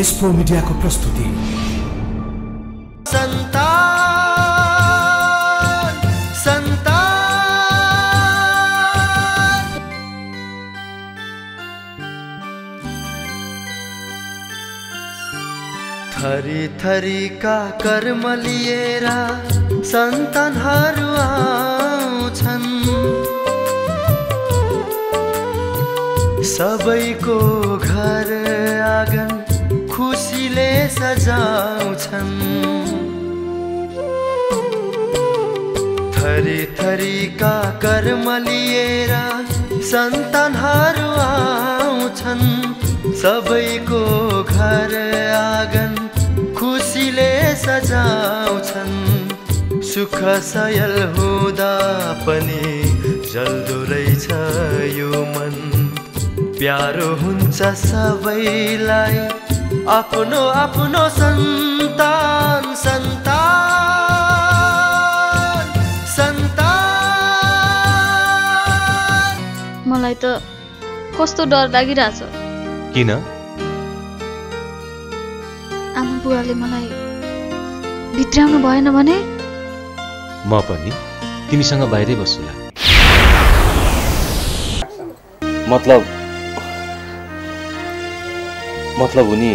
एस्प्रो मिडियाको प्रस्तुति संतान थरी थरीका कर्म लिएर सन्तानहरू आउँछन् सबैको घर आँगन खुसीले सजाउँछन्। थरी थरीका कर्म लिएर सन्तानहरू आउँछन्। सबैको घर आँगन खुसीले सजाउँछन्। सुख सयल हुँदा पनि जल्दो रहेछ यो मन। प्यारो हुन्छ सबैलाई। आफ्नो आफ्नो सन्तान सन्तान सन्तान। मलाई त कस्तो डर लागिरहेछ। किन? आमा बुवाले मलाई भित्राउनु भएन भने? म पनि। तिमीसँग बाहिरै बस्छुला मतलब मतलब उनी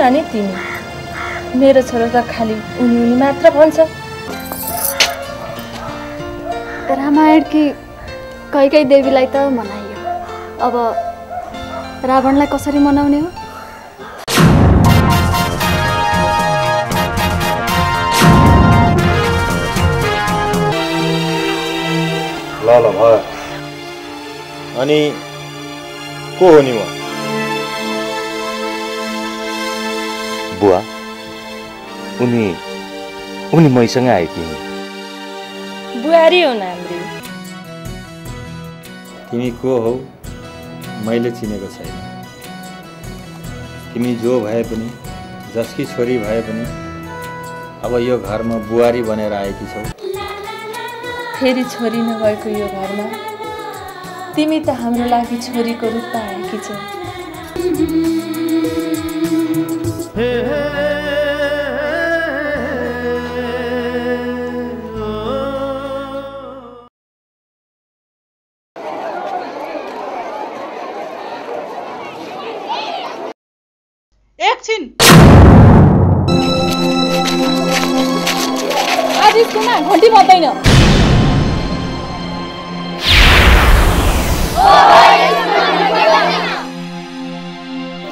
कहो नानी तिमी। मेरो छोरो त खालि उनी उनी मात्र भन्छ। रामायणकी कैकै देवीलाई त मनाइयो। अब रावणलाई कसरी मनाउने हो? ल ल भयो अनि को हो नि म? बुवा उनी उनी मैसँग आएकी हुन् बुहारी हो नाम्री तिमी को हौ? मैले चिनेको छैन। तिमी जो भए पनि जसकी छोरी भए पनि अब यो घरमा बुहारी बनेर आएकी छौ। फेरि छोरी नभएको यो घरमा तिमी त हाम्रो लागि छोरीको रूपमा आएकी छौ। एकछिन आज स्कुलमा घन्टी बज्दैन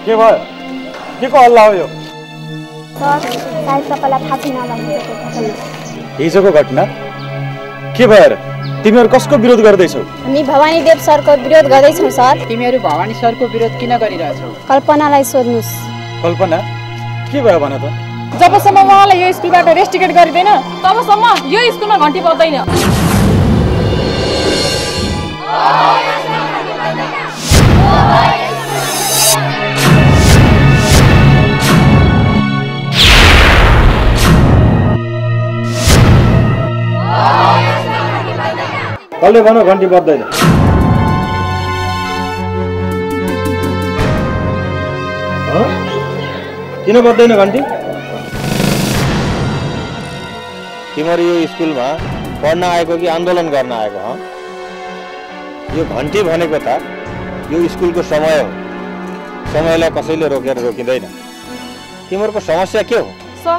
के भयो के को हल्ला हो यो सायद तपाईँलाई थाहा छैन होला हिजोको घटना? के भएर? तिमीहरू कसको विरोध गर्दैछौ? हामी भवानी देव सरको विरोध गर्दैछौँ सर। तिमीहरू भवानी सरको विरोध किन गरिरहेछौ? कल्पनालाई सोध्नुहोस्। कल्पना? के भयो भन त? जबसम्म उहाँलाई यो स्कुलबाट रेस्टिकेट गरिँदैन तबसम्म यो स्कुलमा घन्टी बज्दैन। कसले भन घन्टी बज्दैन। हँ? किन बज्दैन घन्टी? तिमीहरू यो स्कुलमा पढ्न आएको कि आन्दोलन गर्न आएको हँ? यो घन्टी भनेको त यो स्कुलको समय हो। समयलाई कसैले रोकेर रोकिँदैन। तिमीहरूको समस्या के हो? सर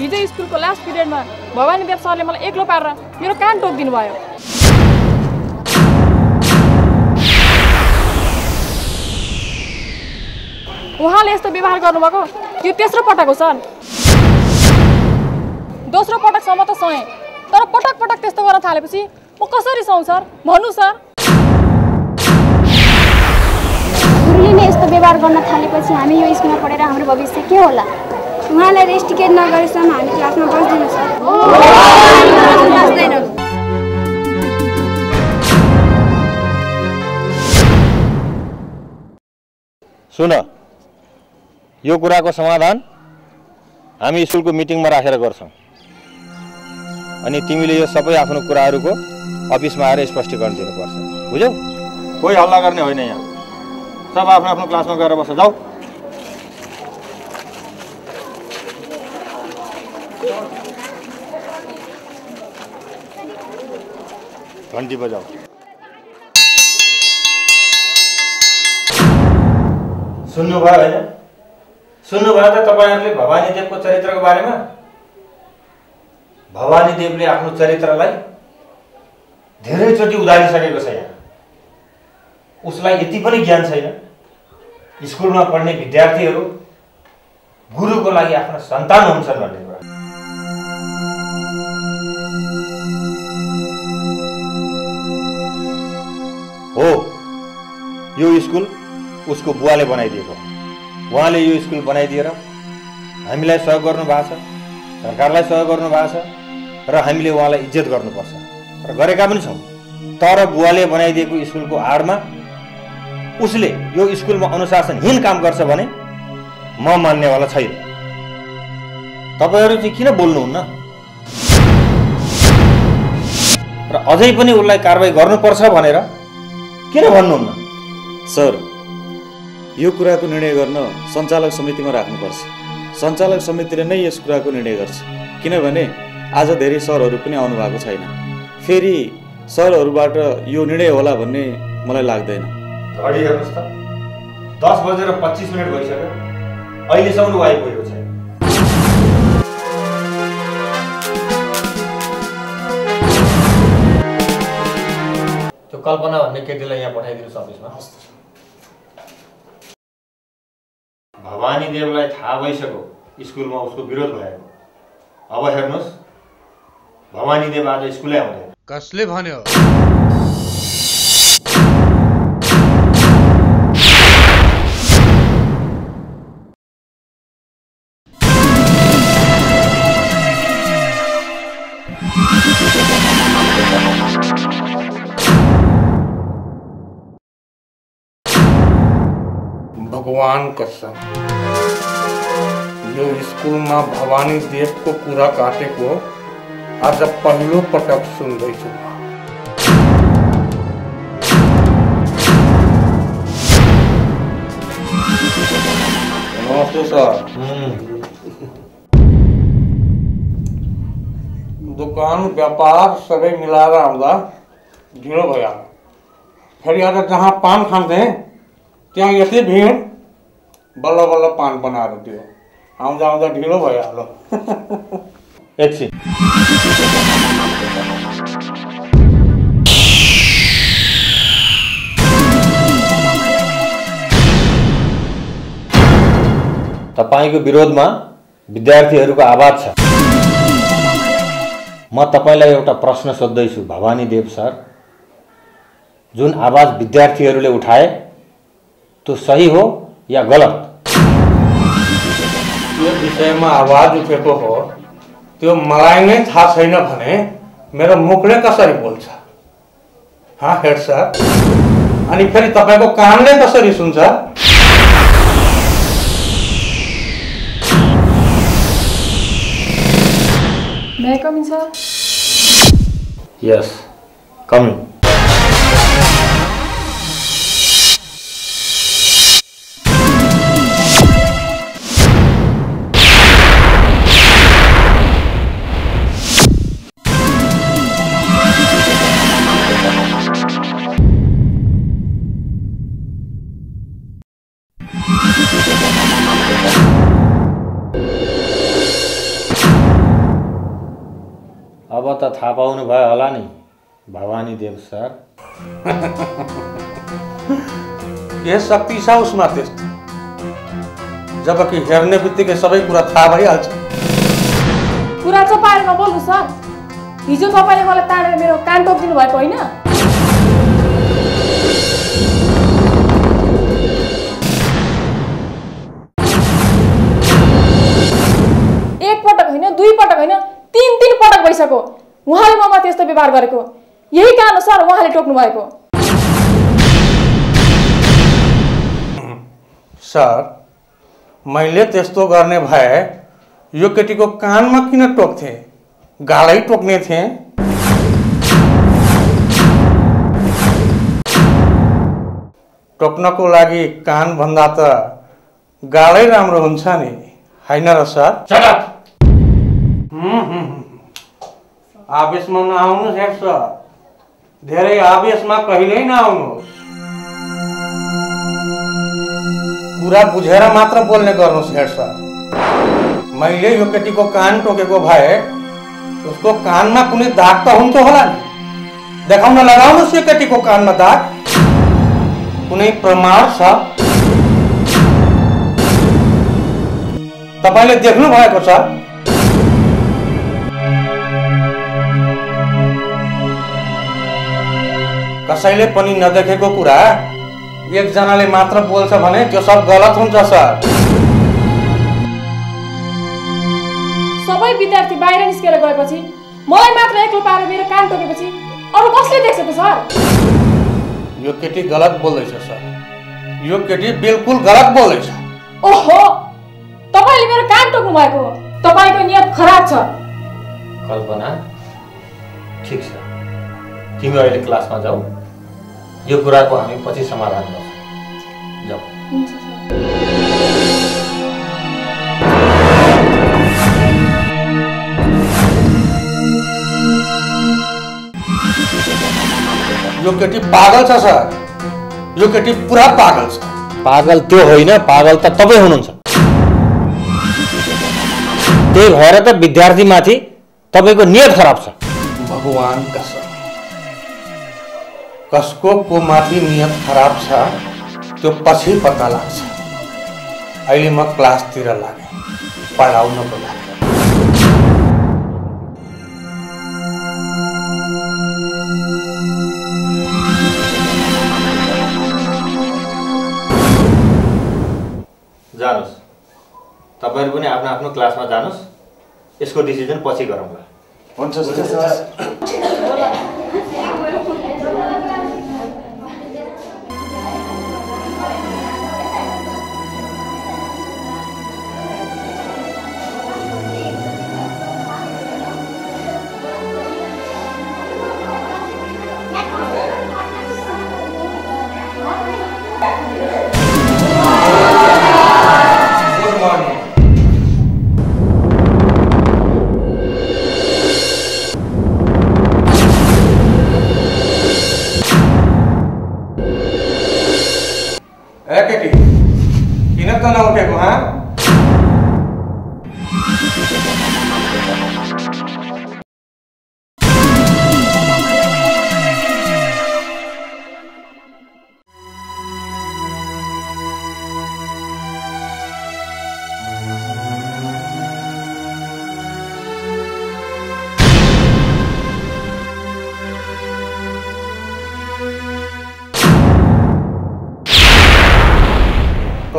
हिजो स्कुलको लास्ट पिरियडमा भवानी देव सरले मलाई एक्लो पारेर मेरो कान टोकिदिनु भयो उहाँले यस्तो व्यवहार गर्नुभएको यो तेस्रो पटक हो सर। दोस्रो पटकसम्म त सहेँ तर पटक पटक त्यस्तो गर्न थालेपछि म कसरी सौँ सर? भन्नु सर। गुरुले नै यस्तो व्यवहार गर्न थालेपछि हामी यो स्कुलमा पढेर हाम्रो भविष्य के होला? उहाँलाई रेस्टिकेट नगरेसम्म हामी क्लासमा बस्दैनौँ सर। सुन यो कुराको समाधान हामी स्कुलको मिटिङमा राखेर गर्छौँ। अनि तिमीले यो सबै आफ्नो कुराहरूको अफिसमा आएर स्पष्टीकरण दिनुपर्छ। बुझ्यौ? कोही हल्ला गर्ने होइन यहाँ। सब आफ्नो आफ्नो क्लासमा गएर बस्छ। जाऊ। घन्टी बजाऊ। सुन्नुभयो होइन? सुन्नुभयो त तपाईँहरूले भवानी देवको चरित्रको बारेमा? भवानी देवले आफ्नो चरित्रलाई धेरैचोटि उधारिसकेको छ यहाँ उसलाई यति पनि ज्ञान छैन। स्कुलमा पढ्ने विद्यार्थीहरू गुरुको लागि आफ्ना सन्तान हुन्छन् भन्ने कुरा। हो यो स्कुल उसको बुवाले बनाइदिएको। उहाँले यो स्कुल बनाइदिएर हामीलाई सहयोग गर्नु भएको छ सरकारलाई सहयोग गर्नु भएको छ र हामीले उहाँलाई इज्जत गर्नुपर्छ। र गरेका पनि छौँ। तर बुवाले बनाइदिएको स्कुलको आडमा उसले यो स्कुलमा अनुशासनहीन काम गर्छ भने म मान्नेवाला छैन। तपाईँहरू चाहिँ किन बोल्नुहुन्न? र अझै पनि उसलाई कारवाही गर्नुपर्छ भनेर किन भन्नुहुन्न? सर यो कुराको निर्णय गर्न सञ्चालक समितिमा राख्नुपर्छ। सञ्चालक समितिले नै यस कुराको निर्णय गर्छ। किनभने आज धेरै सरहरू पनि आउनु भएको छैन। फेरि सरहरूबाट यो निर्णय होला भन्ने मलाई लाग्दैन। घडी हेर्नुहोस् त। दस बजेर पच्चिस मिनट भइसक्यो। अहिलेसम्म आइपुगेको छैन। त्यो कल्पना भन्ने केटीलाई यहाँ पठाइदिनुहोस् अफिसमा। भवानी देवलाई थाहा भइसक्यो। स्कुलमा उसको विरोध भएको। अब हेर्नुहोस् भवानी देव आज स्कुलै आउँदैन। कसले भन्यो? भगवान कसम यो स्कुलमा भवानी देवको कुरा काटेको आज पहिलो पटक सुन्दैछु नमस्ते सर। दुकान व्यापार सबै मिलाएर आउँदा ढिलो भयो फेरि आज जहाँ पान खान्थे त्यहाँ यति भिड बल्ल बल्ल पान बनाएर दियो। आउँदा आउँदा ढिलो भइहाल्यो। एकछिन। तपाईँको विरोधमा विद्यार्थीहरूको आवाज छ। म तपाईँलाई एउटा प्रश्न सोध्दैछु भवानी देव सर। जुन आवाज विद्यार्थीहरूले उठाए त्यो सही हो या गलत। यो विषयमा आवाज उठेको हो। त्यो मलाई नै थाहा छैन भने मेरो मुखले कसरी बोल्छ? हाँ हेड सर? अनि फेरि तपाईँको कानले कसरी सुन्छ? May I come in, sir? Yes coming sir के शक्ति छ उसमा त्यस्तो जबकि हेर्ने बित्तिकै सबै कुरा थाहा भइहाल्छ कुरा चपाएर नबोल्नु सर। हिजो तपाईँले मलाई ताडेर मेरो कान टोकिदिनु भएको होइन एक पटक होइन दुई पटक होइन तिन तिन पटक भइसक्यो उहाँले ममा त्यस्तो व्यवहार गरेको यही कारण सर उहाँले टोक्नु भएको। सर मैले त्यस्तो गर्ने भए यो केटीको कानमा किन टोक्थेँ? गालै टोक्ने थिए। टोक्नको लागि कानभन्दा त गालै राम्रो हुन्छ नि होइन र सर? आवेशमा नआउनुहोस् है सर। धेरै आवेशमा कहिल्यै नआउनुहोस्। कुरा बुझेर मात्र बोल्ने गर्नुहोस् हेड सर। मैले यो केटीको कान टोकेको भए उसको कानमा कुनै दाग त हुन्थ्यो होला नि? देखाउन लगाउनुहोस् यो केटीको कानमा दाग। कुनै प्रमाण छ? तपाईँले देख्नु भएको छ कसैले पनि नदेखेको कुरा एकजनाले मात्र बोल्छ भने त्यो सब गलत हुन्छ सर। सबै विद्यार्थी बाहिर निस्केर गएपछि मलाई मात्र एक्लो पारेर मेरो कान टोकेपछि अरू कसले देख्छ त सर? यो केटी गलत बोल्दैछ सर। यो केटी बिल्कुल गलत बोल्दैछ। ओहो! तपाईँले मेरो कान टोक्नु भएको हो। तपाईँको नियत खराब छ। कल्पना ठिक छ। तिमी अहिले क्लासमा जाऊ। यो कुराको हामी पछि समाधान गर्छौँ। जाऊ। यो केटी पागल छ सर। यो केटी पुरा पागल छ। पागल त्यो होइन पागल त तपाईँ हुनुहुन्छ। त्यही भएर त विद्यार्थीमाथि तपाईँको नियत खराब छ। भगवान कसम कसको को माथि नियत खराब छ त्यो पछि पत्ता लाग्छ। अहिले म क्लासतिर लागेँ। पढाउनको लागि जानुहोस्। तपाईँहरू पनि आफ्नो आफ्नो क्लासमा जानुहोस्। यसको डिसिजन पछि गरौँला। हुन्छ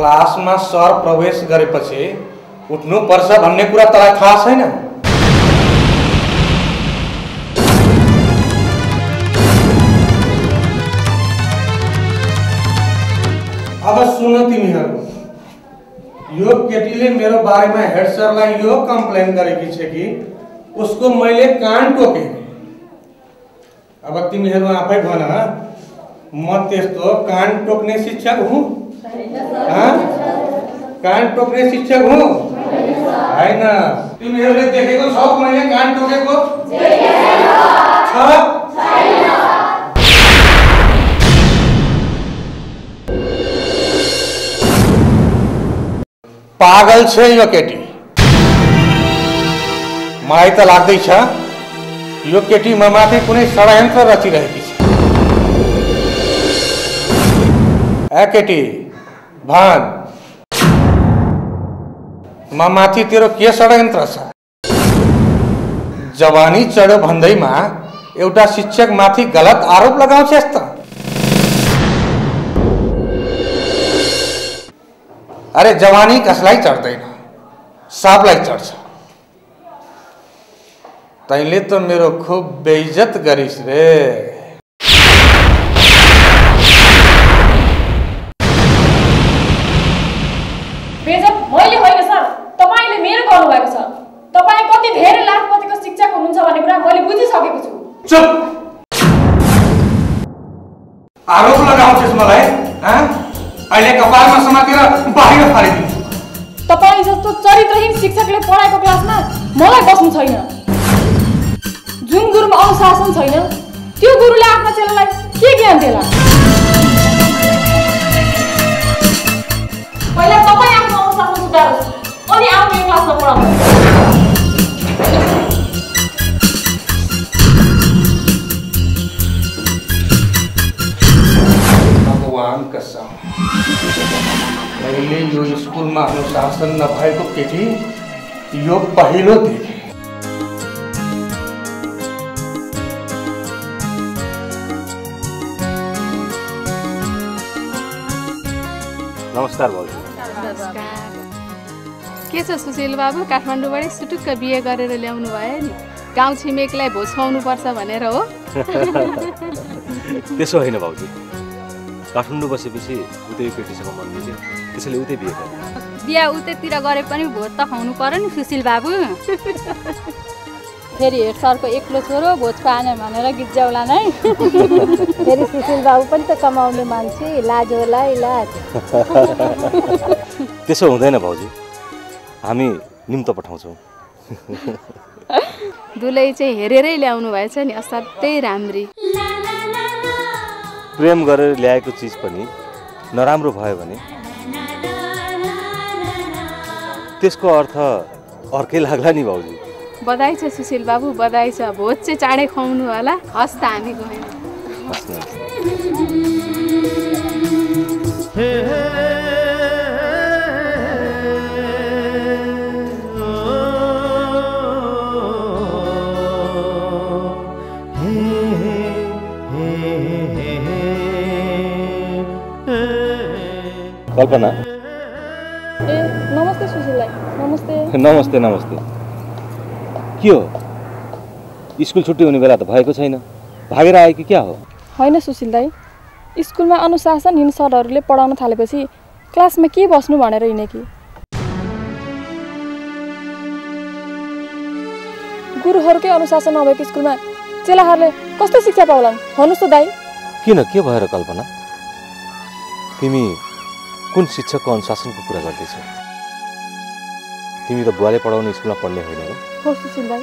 क्लासमा सर प्रवेश गरेपछि उठ्नुपर्छ भन्ने कुरा तँलाई थाहा छैन अब सुन तिमीहरू यो केटीले मेरो बारेमा हेड सरलाई यो कम्प्लेन गरेकी छ कि उसको मैले कान टोके अब तिमीहरू आफै भन म त्यस्तो कान टोक्ने शिक्षक हुँ? कान टोक्ने शिक्षक हुँ? होइन तिमीहरूले देखेको छौ मैले कान टोकेको छ पागल छ यो केटी। मलाई त लाग्दैछ यो केटी म माथि कुनै षड्यन्त्र रचिरहेकी छ। ए केटी भान। म माथि तेरो के षड्यन्त्र छ? जवानी चढ्यो भन्दैमा एउटा शिक्षक माथि गलत आरोप लगाउँछस् त अरे जवानी कसलाई चढ्दैन? सबलाई चढ्छ। तैँले त मेरो खुब बेइज्जत गरिस् रे बेजब मैले होइन सर तपाईँले मेरो गर्नुभएको छ तपाईँ कति धेरै लाखपतिको शिक्षक हुनुहुन्छ भन्ने कुरा मैले बुझिसकेको छु चुप आरोप लगाउँछस् मलाई? अहिले कपालमा समातेर बाहिर फालिदिन्छु तपाईँ जस्तो चरित्रहीन शिक्षकले पढाएको क्लासमा मलाई बस्नु छैन। जुन गुरुमा अनुशासन छैन त्यो गुरुले आफ्ना चेलालाई के ज्ञान देला पहिला तपाईँ आफ्नो अनुशासन सुधार्नुहोस् अनि आउने क्लासमा पढाउनुहोस्। स्कुलमा अनुशासन नभएको केटी यो पहिलो देखेँ नमस्कार भाउजू। के छ सुशील बाबु? काठमाडौँबाटै सुटुक्क बिहे गरेर ल्याउनु भयो नि। गाउँ छिमेकीलाई भोज खुवाउनु पर्छ भनेर हो। त्यसो होइन भाउजू। काठमाडौँ बसेपछि उतै केटीसँग मन मिल्यो त्यसैले उतै बिहे गरेँ बिहा उतैतिर गरे पनि भोज त खुवाउनु पर्यो नि सुशील बाबु। फेरि हेड सरको एक्लो छोरो भोज पाएन भनेर गीत जाउला नै। फेरि सुशील बाबु पनि त कमाउने मान्छे लाज होला इलाज त्यसो हुँदैन भाउजू। हामी निम्तो पठाउँछौँ। दुलै चाहिँ हेरेरै ल्याउनु भएछ नि असाध्यै राम्री। प्रेम गरेर ल्याएको चिज पनि नराम्रो भयो भने त्यसको अर्थ अर्कै लाग्ला नि भाउजू बधाई छ सुशील बाबु बधाई छ भोज चाहिँ चाँडै खुवाउनु होला हस् त हामी गयौँ। कल्पना। नमस्ते नमस्ते नमस्ते के हो? स्कुल छुट्टी हुने बेला त भएको छैन। भागेर आयो कि क्या हो? होइन सुशील दाई स्कुलमा अनुशासनहीन सरहरूले पढाउन थालेपछि क्लासमा के बस्नु भनेर हिँडे कि गुरुहरूकै अनुशासन नभएको स्कुलमा चेलाहरूले कस्तो शिक्षा पाउलान्? भन्नुहोस् त दाई। किन? के भएर कल्पना? तिमी कुन शिक्षकको अनुशासनको कुरा गर्दैछौ? तिमी त बुवाले पढाउने स्कुलमा पढ्ने होइन हो सुशील दाई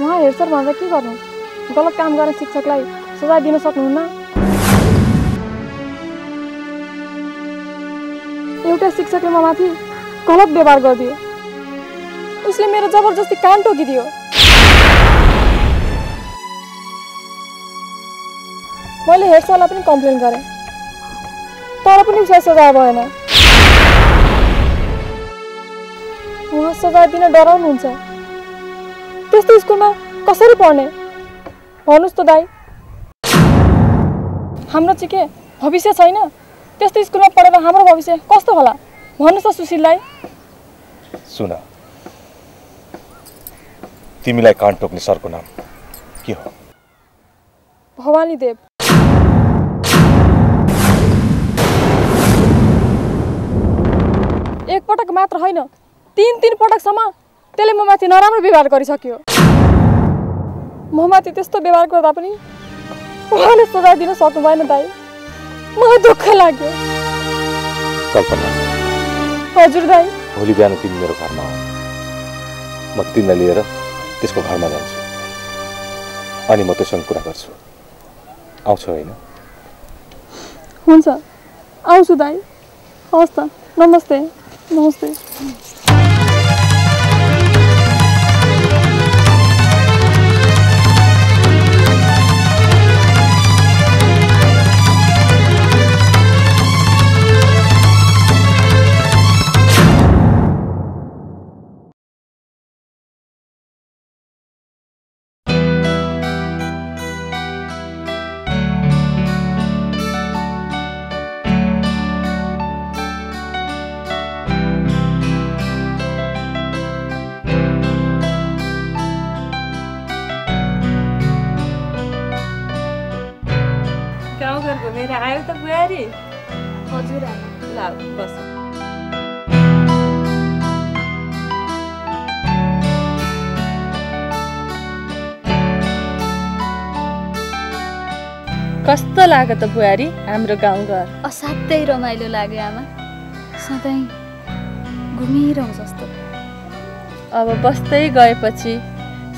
उहाँ हेड सर भनेर के गर्नु? गलत काम गर्ने शिक्षकलाई सजाय दिन सक्नुहुन्न? एउटा शिक्षकले म माथि गलत व्यवहार गरिदियो। उसले मेरो जबरजस्ती कान टोकिदियो। मैले हेड पनि कम्प्लेन गरेँ। तर पनि उसलाई सजाय भएन। उहाँ सजाय दिन डराउनुहुन्छ। त्यस्तो स्कुलमा कसरी पढ्ने? भन्नुहोस् त दाई। हाम्रो चाहिँ के? भविष्य छैन। त्यस्तो स्कुलमा पढेर हाम्रो भविष्य कस्तो होला? भन्नुहोस् त सुशीललाई सुन। तिमीलाई कान टोक्ने सरको नाम। के हो? भवानी देव। एकपटक मात्र होइन। तिन तिन पटकसम्म त्यसले म माथि नराम्रो व्यवहार गरिसक्यो। म माथि त्यस्तो व्यवहार गर्दा पनि उहाँले सजाय दिन सक्नु भएन दाई। मलाई दुःख लाग्यो। कल्पना। हजुर दाई। भोलि बिहान तिमी मेरो घरमा म तिमीलाई लिएर त्यसको घरमा जान्छु। अनि म त्योसँग कुरा गर्छु। आउँछु होइन? हुन्छ। आउँछु दाई। हवस् त। नमस्ते। नमस्ते। लाग्यो त बुहारी हाम्रो गाउँघर। असाध्यै रमाइलो लाग्यो आमा। सधैँ घुमिरहँ जस्तो। अब बस्दै गएपछि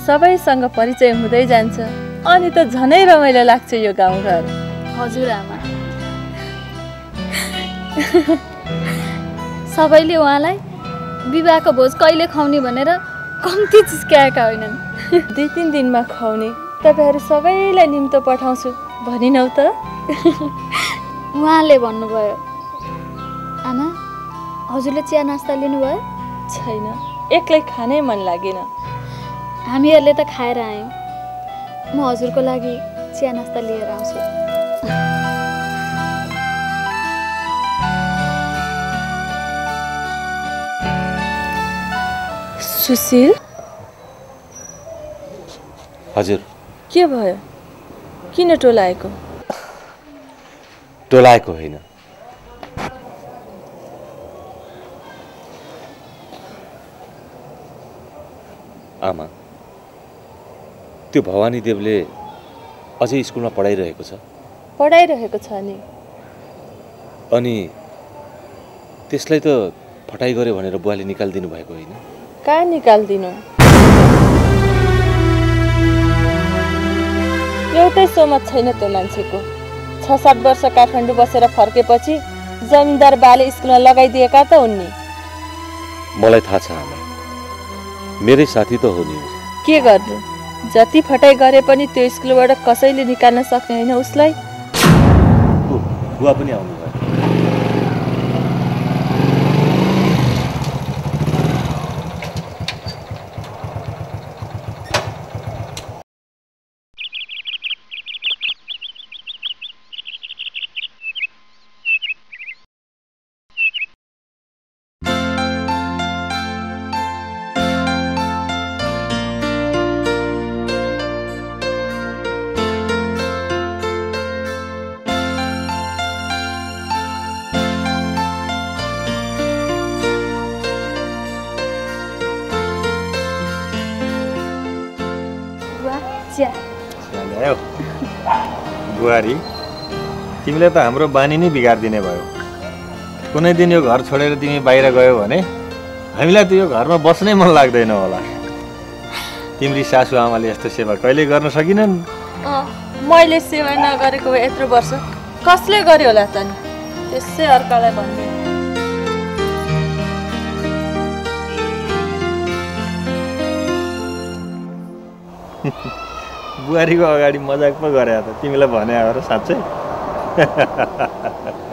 सबैसँग परिचय हुँदै जान्छ। अनि त झनै रमाइलो लाग्छ यो गाउँघर। हजुर आमा। सबैले उहाँलाई विवाहको भोज कहिले खुवाउने भनेर कम्ती चिस्क्याएका होइनन्। दुई तिन दिनमा खुवाउने। तपाईँहरू सबैलाई निम्तो पठाउँछु। भनिनौ त। उहाँले भन्नुभयो। आमा हजुरले चिया नास्ता लिनुभयो? छैन। एक्लै खानै मन लागेन। हामीहरूले त खाएर आयौँ। म हजुरको लागि चिया नास्ता लिएर आउँछु। सुशील? हजुर। के भयो? किन टोलाएको? टोलाएको होइन। आमा त्यो भवानी देवले अझै स्कुलमा पढाइरहेको छ। पढाइरहेको छ नि। अनि त्यसलाई त फटाइ गर्यो भनेर बुवाले निकालिदिनु भएको होइन। कहाँ निकालिदिनु? एउटै सोमत छैन त्यो मान्छेको। छ सात वर्ष काठमाडौँ बसेर फर्केपछि जमिनदार बाले स्कुलमा लगाइदिएका त हुन् नि मलाई थाहा छ आमा। मेरै साथी त हो नि। के गर्नु? जति फटाइ गरे पनि त्यो स्कुलबाट कसैले निकाल्न सक्ने होइन उसलाई। बुवा पनि आउनु बुवा चिया ल्यायो बुहारी तिमीले त हाम्रो बानी नै बिगारिदिने भयो। कुनै दिन यो घर छोडेर तिमी बाहिर गयो भने हामीलाई त यो घरमा बस्नै मन लाग्दैन होला। तिम्री सासु आमाले यस्तो सेवा कहिले गर्न सकिनन्? मैले सेवा नगरेको यत्रो वर्ष कसले गर्यो होला त नि? त्यसै अर्कालाई भन्ने बुहारीको अगाडि मजाक पो गरे त तिमीलाई भने हो र साँच्चै?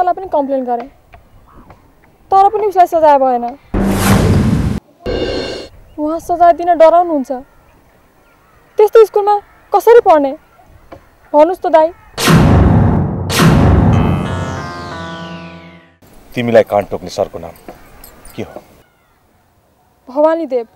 सरलाई पनि कम्प्लेन गरेँ। तर पनि उसलाई सजाय भएन। उहाँ सजाय दिन डराउनुहुन्छ। त्यस्तो स्कुलमा कसरी पढ्ने? भन्नुहोस् त दाई। तिमीलाई कान टोक्ने सरको नाम के हो? भवानी देव